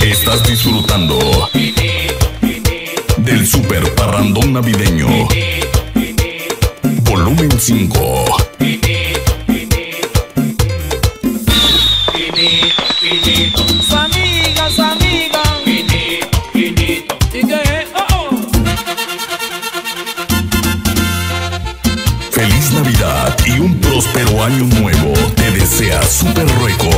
Estás disfrutando del super parrandón navideño. Volumen 5. Su amiga, su amiga. ¿Y qué? Oh, oh. Feliz Navidad y un próspero año nuevo. Te desea Super Records.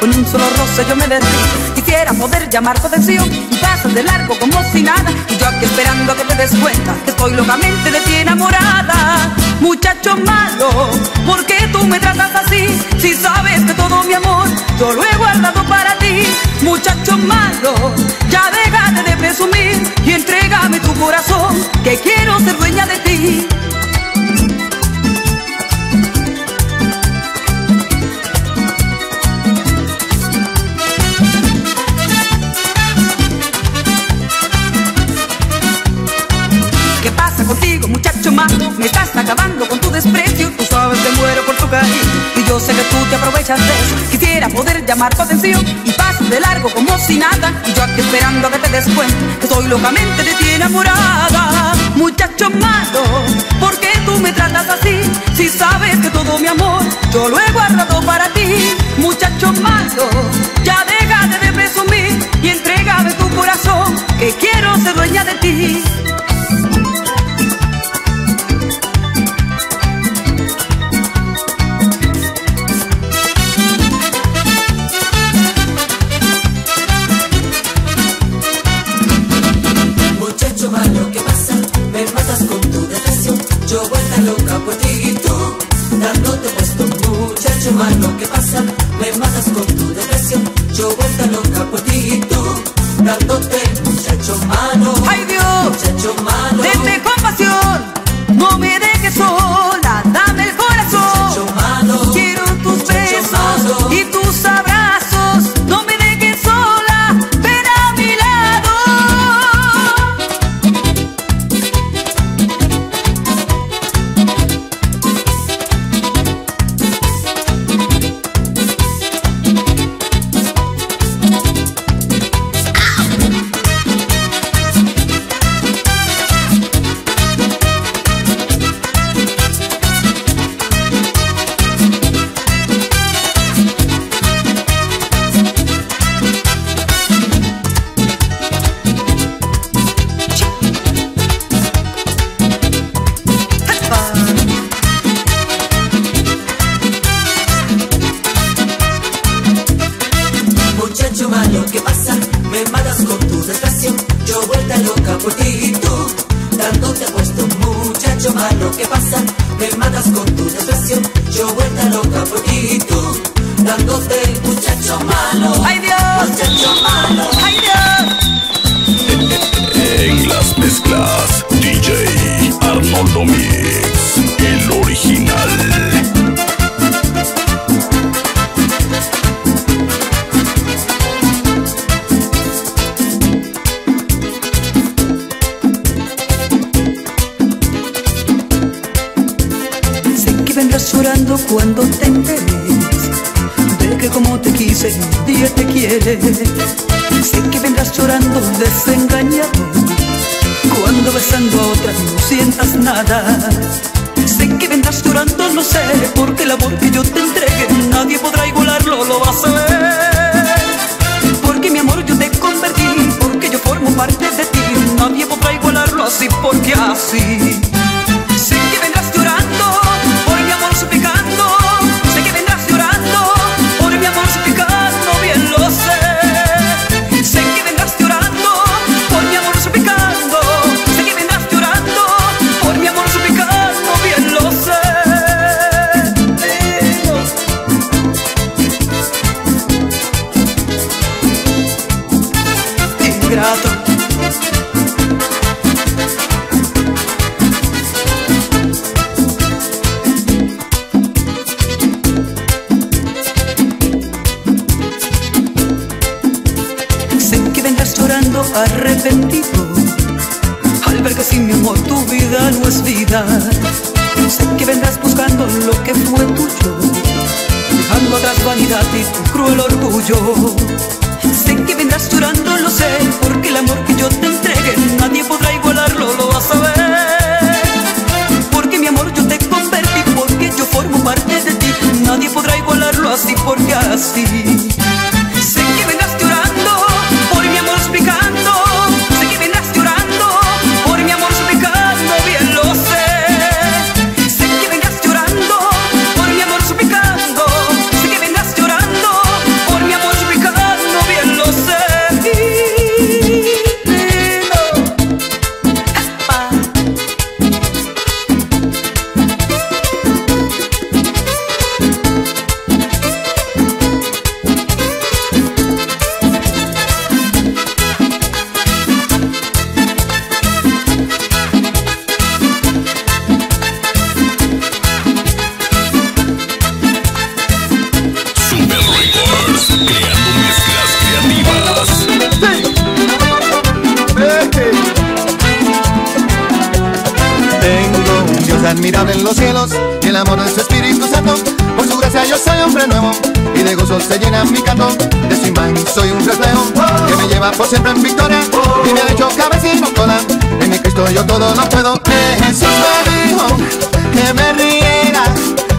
Con un solo roce yo me derrito. Quisiera poder llamar tu atención y pasas de largo como si nada. Y yo aquí esperando a que te des cuenta que estoy locamente de ti enamorada. Muchacho malo, ¿por qué tú me tratas así? Si sabes que todo mi amor yo lo he guardado para ti. Muchacho malo, ya déjate de presumir y entrégame tu corazón, que quiero ser dueña de ti. Quisiera poder llamar tu atención y pasas de largo como si nada. Y yo aquí esperando a que te des cuenta que estoy locamente de ti enamorada. Muchacho malo, ¿por qué tú me tratas así? Si sabes que todo mi amor yo lo he guardado para ti. Muchacho malo, ya déjate de presumir y entrégame tu corazón, que quiero ser dueña de ti. En las mezclas, DJ Arnoldo Mix, Vendrás llorando arrepentido. Al ver que sin mi amor tu vida no es vida Sé que vendrás buscando lo que fue tuyo Dejando atrás vanidad y tu cruel orgullo. Sé que vendrás llorando, lo sé Porque el amor que yo te entregue Nadie podrá igualarlo, lo vas a ver. Porque mi amor yo te convertí Porque yo formo parte de ti Nadie podrá igualarlo así porque así y me ha hecho no cola. En mi Cristo yo todo lo puedo. Jesús me dijo que me riera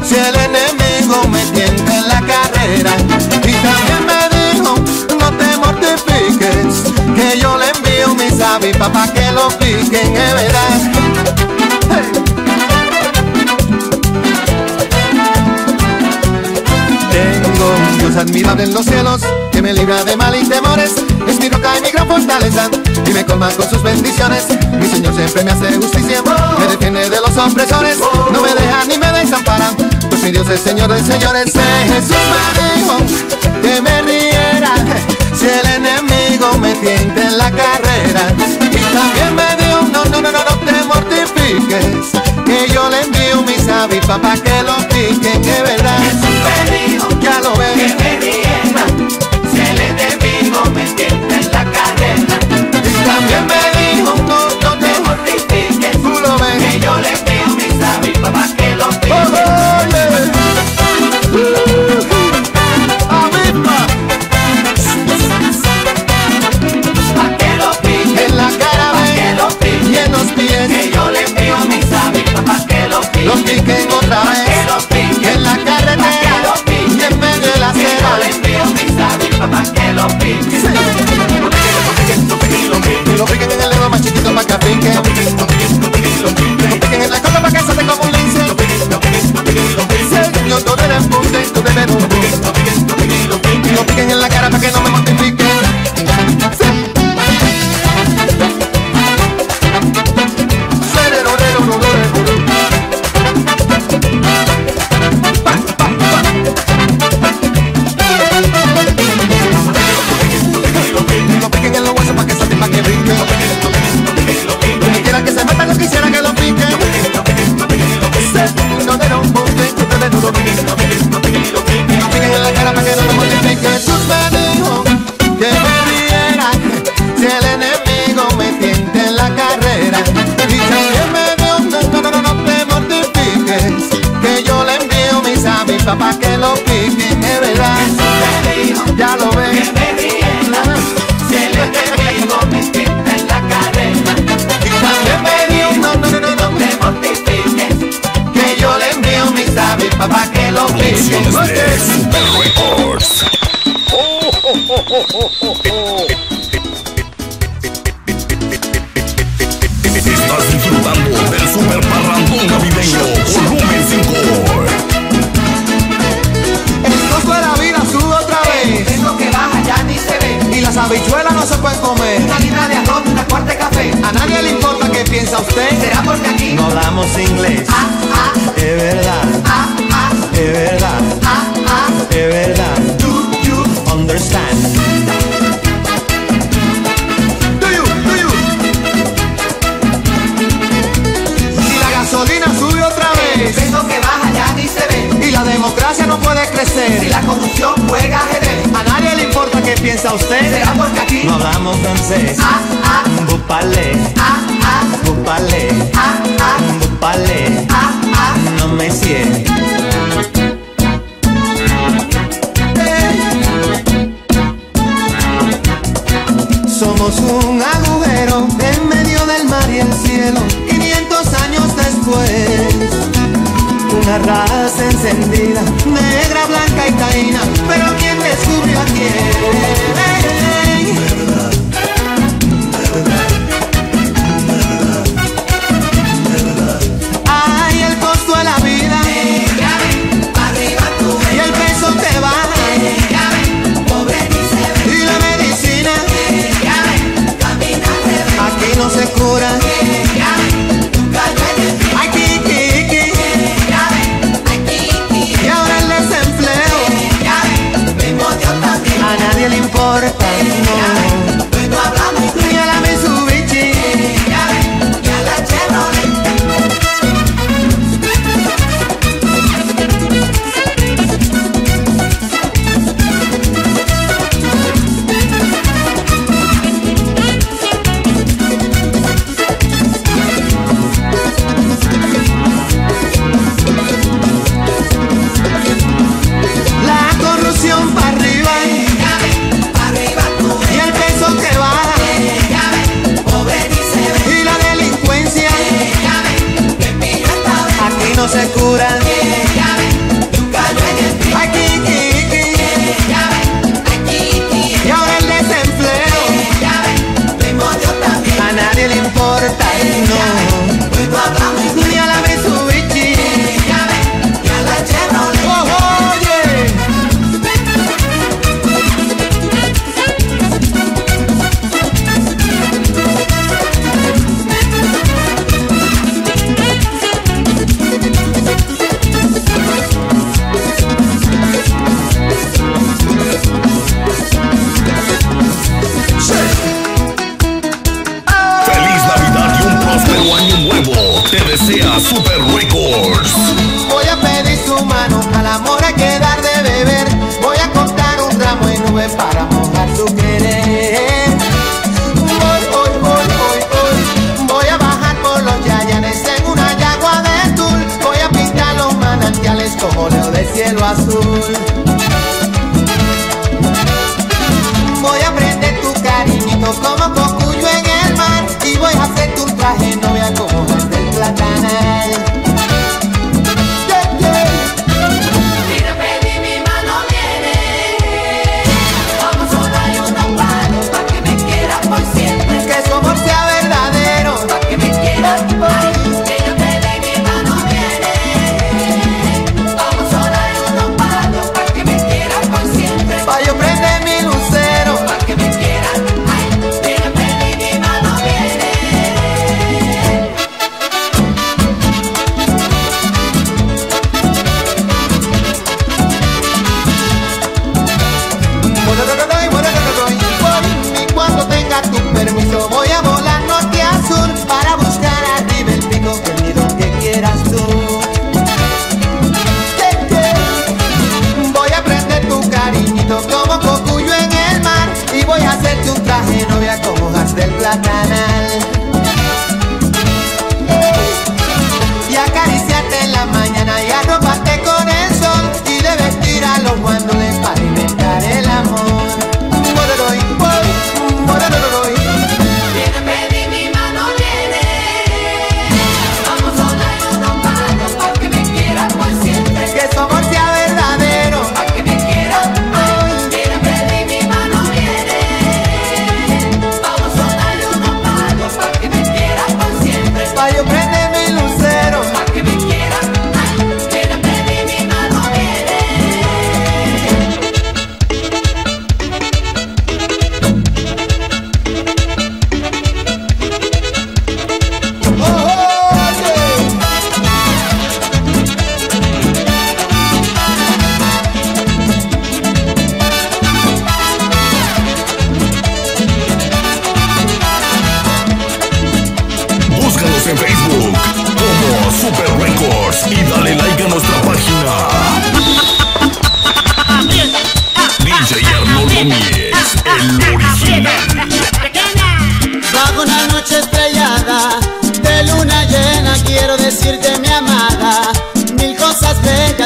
si el enemigo me tienta en la carrera. Y también me dijo no te mortifiques que yo le envío mis avispas para que lo piquen, es verdad. Admirable en los cielos que me libra de mal y temores. Es mi roca y mi gran fortaleza y me colma con sus bendiciones. Mi Señor siempre me hace justicia, me defiende de los opresores, no me deja ni me desampara. Pues mi Dios es Señor de señores. Eh, Jesús me dijo que me riera si el enemigo me tienta en la carrera. Y también me dijo, no, no, no, no, no te mortifiques, que yo le envío mis avispas para que lo piquen, es No hablamos inglés. Ah, ah, Es verdad. Ah, ah, Es verdad. Ah, ah, Es verdad. Do you understand? Do you, do you. Y la gasolina sube otra vez. El peso que baja ya ni se ve. Y la democracia no puede crecer. Si la corrupción juega piensa usted? ¿Será porque aquí no hablamos francés? Ah, ah, bupale, ah, ah, bupale, ah, ah, bupale, ah, ah, no me cierre. Somos un agujero en medio del mar y el cielo, 500 años después, una raza encendida, negra cocaína, pero quien descubrió a quién. cielo azul. Voy a prender tu cariñito como cocuyo en el mar y voy a hacerte un traje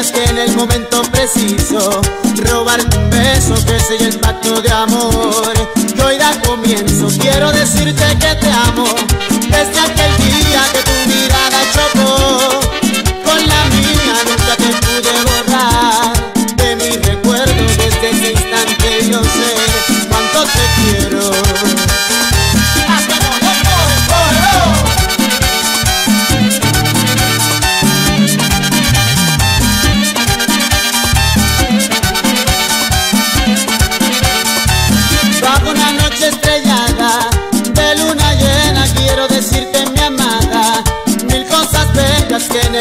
tenías que en el momento preciso robarme un beso que selló el pacto de amor. Yo hoy da comienzo, quiero decirte que te amo.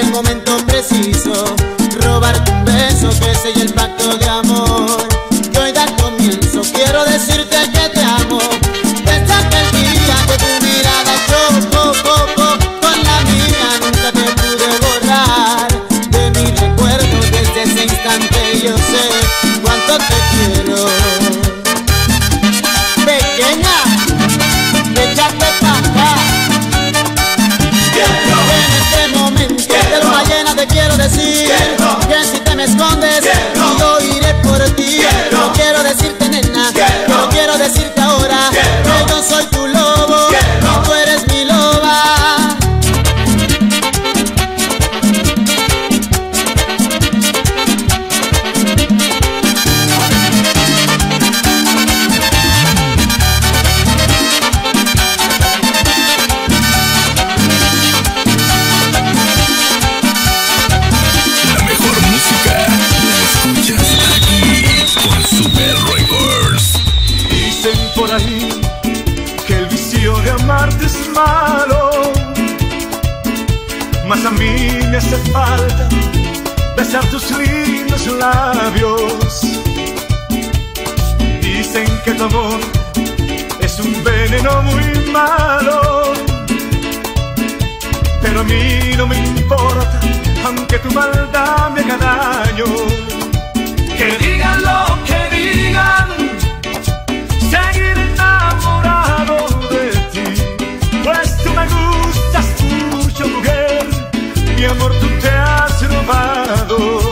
el momento preciso. es un veneno muy malo. Pero a mí no me importa, aunque tu maldad me haga daño. Que digan lo que digan, seguiré enamorado de ti. Pues tú me gustas mucho, mujer, mi amor tú te has robado.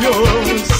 labios